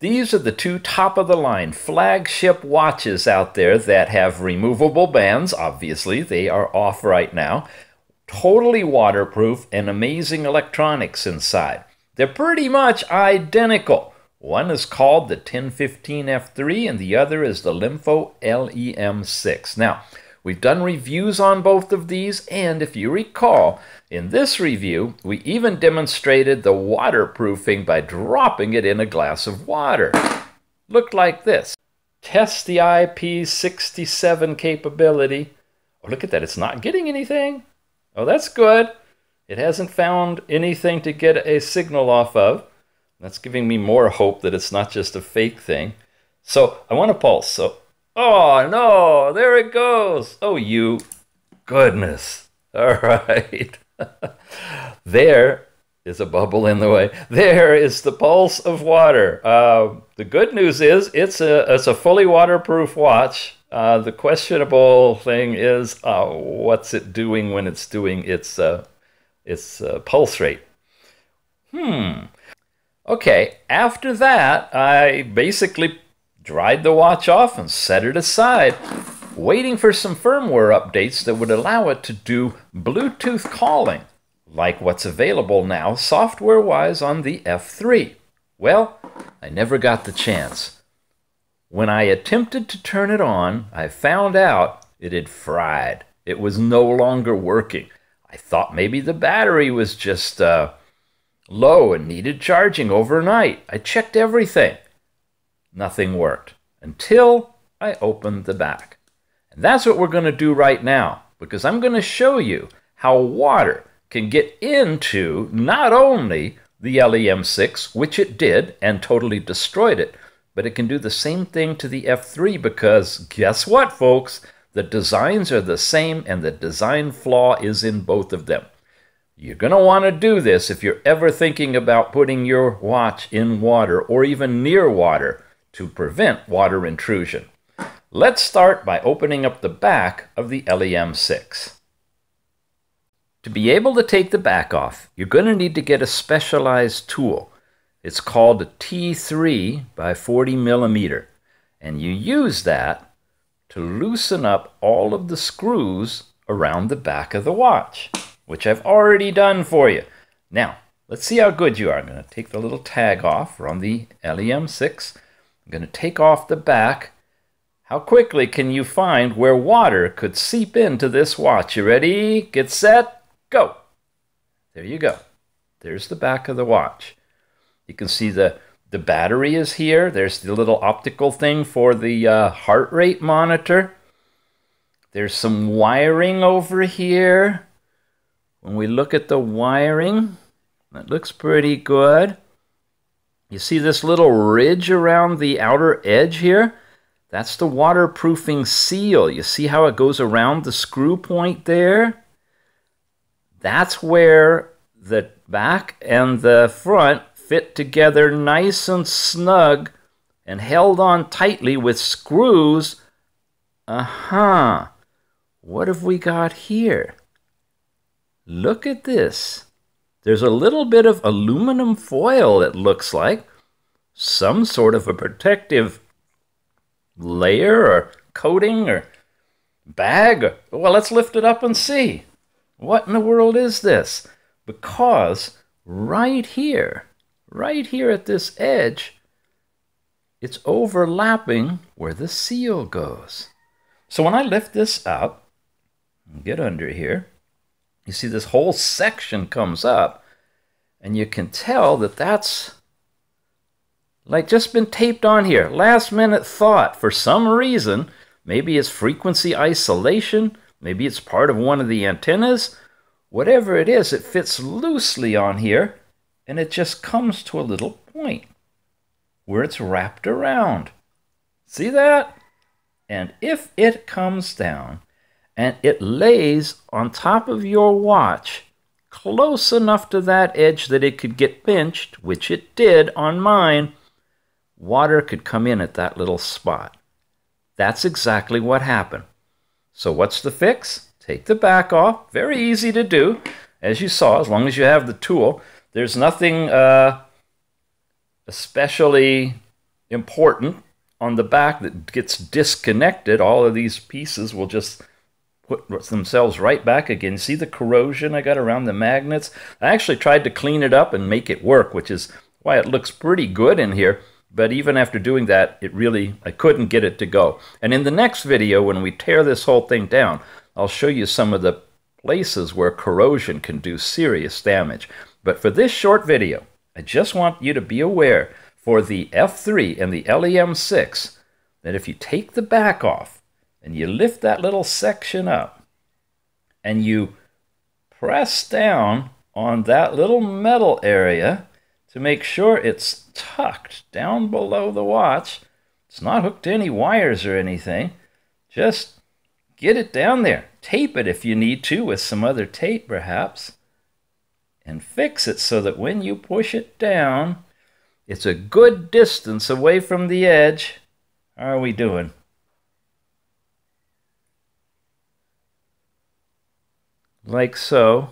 These are the two top of the line flagship watches out there that have removable bands. Obviously, they are off right now. Totally waterproof and amazing electronics inside. They're pretty much identical. One is called the TenFifteen F3 and the other is the Lemfo LEM6. Now, we've done reviews on both of these, and if you recall, in this review, we even demonstrated the waterproofing by dropping it in a glass of water. Looked like this. Test the IP67 capability. Oh, look at that. It's not getting anything. Oh, that's good. It hasn't found anything to get a signal off of. That's giving me more hope that it's not just a fake thing. So I want to pulse. So, oh no, there it goes. Oh, you goodness. All right. there is a bubble in the way. There is the pulse of water. Uh, the good news is it's a it's a fully waterproof watch. Uh, the questionable thing is uh, what's it doing when it's doing its uh, its uh, pulse rate. Hmm. Okay. After that, I basically dried the watch off and set it aside waiting for some firmware updates that would allow it to do Bluetooth calling, like what's available now software wise on the F3. Well, I never got the chance. When I attempted to turn it on, I found out it had fried. It was no longer working. I thought maybe the battery was just uh, low and needed charging overnight. I checked everything. Nothing worked until I opened the back. And that's what we're going to do right now because I'm going to show you how water can get into not only the LEM6, which it did and totally destroyed it, but it can do the same thing to the F3 because guess what, folks? The designs are the same and the design flaw is in both of them. You're going to want to do this if you're ever thinking about putting your watch in water or even near water to prevent water intrusion. Let's start by opening up the back of the LEM6. To be able to take the back off, you're going to need to get a specialized tool. It's called a T3 by 40 millimeter, and you use that to loosen up all of the screws around the back of the watch, which I've already done for you. Now, let's see how good you are. I'm going to take the little tag off from the LEM6. I'm going to take off the back how quickly can you find where water could seep into this watch? You ready? Get set, go. There you go. There's the back of the watch. You can see the, the battery is here. There's the little optical thing for the uh, heart rate monitor. There's some wiring over here. When we look at the wiring, that looks pretty good. You see this little ridge around the outer edge here? That's the waterproofing seal. You see how it goes around the screw point there? That's where the back and the front fit together nice and snug and held on tightly with screws. Uh-huh. What have we got here? Look at this. There's a little bit of aluminum foil, it looks like. Some sort of a protective layer or coating or bag? Well, let's lift it up and see. What in the world is this? Because right here, right here at this edge, it's overlapping where the seal goes. So when I lift this up, and get under here, you see this whole section comes up, and you can tell that that's like just been taped on here. Last minute thought for some reason. Maybe it's frequency isolation. Maybe it's part of one of the antennas. Whatever it is, it fits loosely on here and it just comes to a little point where it's wrapped around. See that? And if it comes down and it lays on top of your watch close enough to that edge that it could get pinched, which it did on mine, water could come in at that little spot. That's exactly what happened. So what's the fix? Take the back off. Very easy to do, as you saw, as long as you have the tool. There's nothing uh, especially important on the back that gets disconnected, all of these pieces will just put themselves right back again. See the corrosion I got around the magnets? I actually tried to clean it up and make it work, which is why it looks pretty good in here. But even after doing that, it really, I couldn't get it to go. And in the next video, when we tear this whole thing down, I'll show you some of the places where corrosion can do serious damage. But for this short video, I just want you to be aware for the F3 and the LEM6 that if you take the back off and you lift that little section up and you press down on that little metal area to make sure it's tucked down below the watch, it's not hooked to any wires or anything, just get it down there. Tape it if you need to with some other tape perhaps and fix it so that when you push it down, it's a good distance away from the edge. How are we doing? Like so.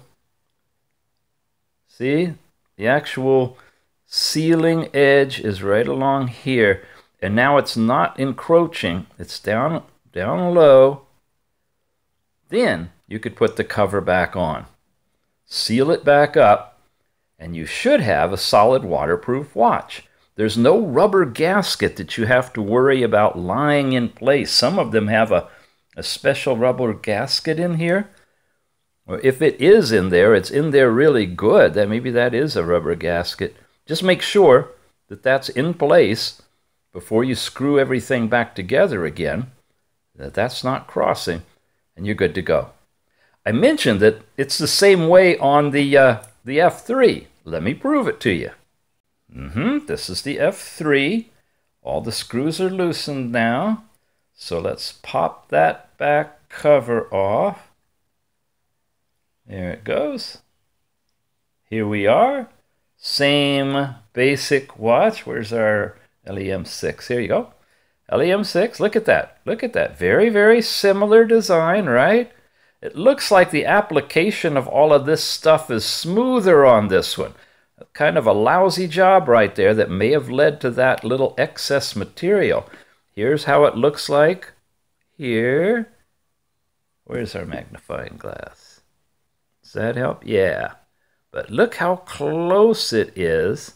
See? The actual sealing edge is right along here. And now it's not encroaching. It's down, down low. Then you could put the cover back on. Seal it back up and you should have a solid waterproof watch. There's no rubber gasket that you have to worry about lying in place. Some of them have a, a special rubber gasket in here. If it is in there, it's in there really good. That maybe that is a rubber gasket. Just make sure that that's in place before you screw everything back together again. That that's not crossing, and you're good to go. I mentioned that it's the same way on the uh, the F3. Let me prove it to you. Mm-hmm, this is the F3. All the screws are loosened now. So let's pop that back cover off. There it goes. Here we are. Same basic watch. Where's our LEM6? Here you go. LEM6, look at that. Look at that. Very, very similar design, right? It looks like the application of all of this stuff is smoother on this one. Kind of a lousy job right there that may have led to that little excess material. Here's how it looks like here. Where's our magnifying glass? That help? Yeah. But look how close it is.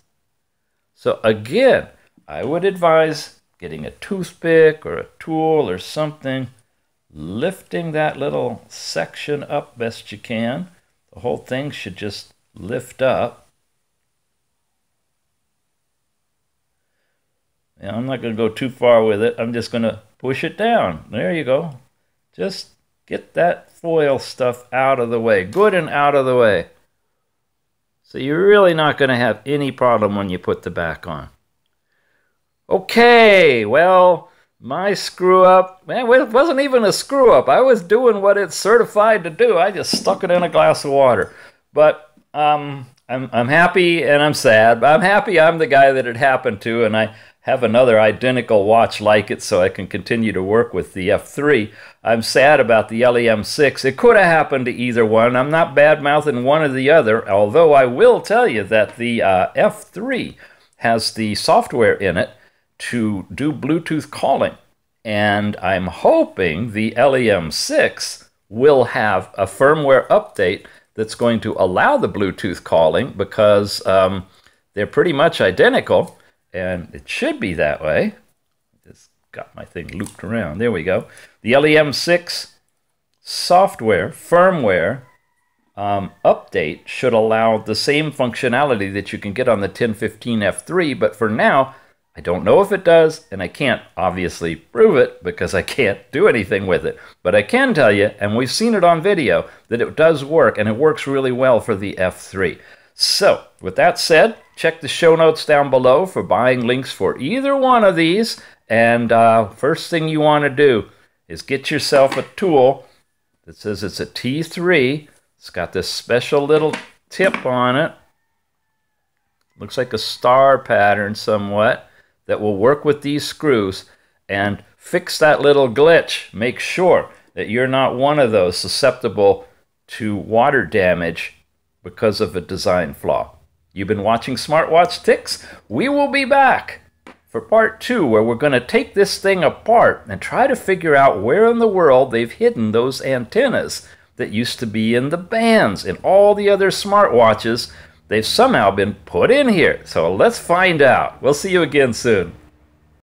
So again, I would advise getting a toothpick or a tool or something lifting that little section up best you can. The whole thing should just lift up. I'm not going to go too far with it. I'm just going to push it down. There you go. Just get that foil stuff out of the way. Good and out of the way. So you're really not going to have any problem when you put the back on. Okay, well, my screw up, man, it wasn't even a screw up. I was doing what it's certified to do. I just stuck it in a glass of water. But um, I'm, I'm happy and I'm sad. But I'm happy I'm the guy that it happened to, and I have another identical watch like it so I can continue to work with the F3. I'm sad about the LEM6. It could have happened to either one. I'm not bad mouthing one or the other, although I will tell you that the uh, F3 has the software in it to do Bluetooth calling. And I'm hoping the LEM6 will have a firmware update that's going to allow the Bluetooth calling because um, they're pretty much identical, and it should be that way. Just got my thing looped around. There we go. The LEM6 software, firmware um, update should allow the same functionality that you can get on the TenFifteen F3, but for now, I don't know if it does, and I can't obviously prove it because I can't do anything with it. But I can tell you, and we've seen it on video, that it does work, and it works really well for the F3. So, with that said, check the show notes down below for buying links for either one of these. And uh, first thing you want to do is get yourself a tool that says it's a T3. It's got this special little tip on it. Looks like a star pattern somewhat that will work with these screws and fix that little glitch. Make sure that you're not one of those susceptible to water damage because of a design flaw. You've been watching Smartwatch Ticks. We will be back for part two, where we're going to take this thing apart and try to figure out where in the world they've hidden those antennas that used to be in the bands and all the other smartwatches. They've somehow been put in here. So let's find out. We'll see you again soon.